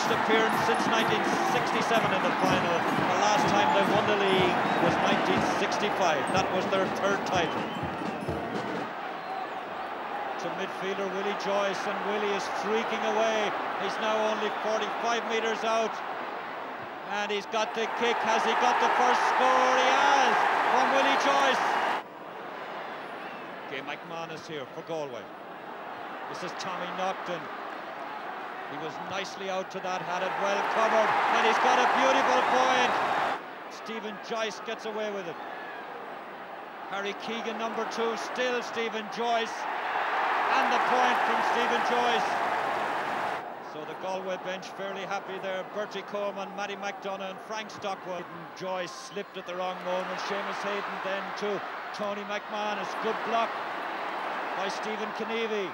first appearance since 1967 in the final. The last time they won the league was 1965. That was their third title. To midfielder Willie Joyce, and Willie is streaking away. He's now only 45 metres out. And he's got the kick. Has he got the first score? He has from Willie Joyce. Okay, McManus here for Galway. This is Tommy Naughton. He was nicely out to that, had it well covered, and he's got a beautiful point. Stephen Joyce gets away with it. Harry Keegan, number two, still Stephen Joyce. And the point from Stephen Joyce. So the Galway bench fairly happy there. Bertie Coleman, Matty McDonagh and Frank Stockwell. Joyce slipped at the wrong moment. Seamus Hayden then to Tony McManus. Good block by Stephen Kinneavy.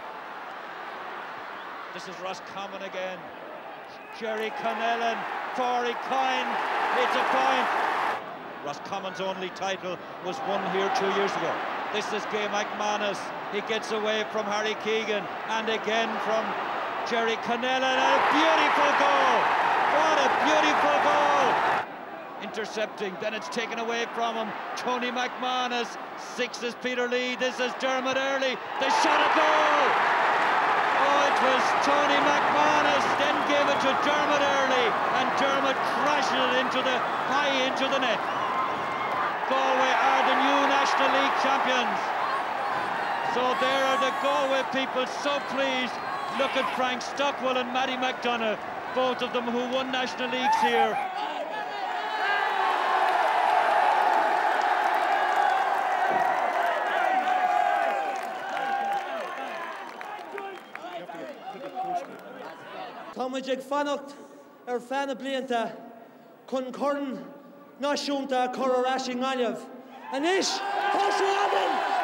This is Roscommon again. Gerry Connellan, Corey Coyne, it's a point. Roscommon's only title was won here two years ago. This is Gay McManus. He gets away from Harry Keegan and again from Gerry Connellan. a beautiful goal! What a beautiful goal! Intercepting, then it's taken away from him. Tony McManus. Six is Peter Lee. This is Dermot Earley. They shot a goal! It was Tony McManus, then gave it to Dermot Earley, and Dermot crashed it into the high into the net. Galway are the new National League champions. So there are the Galway people so pleased. Look at Frank Stockwell and Matty McDonagh, both of them who won National Leagues here. Ar fanna blianta chun chun náisiúnta choráisi gáileh. Anis tá agan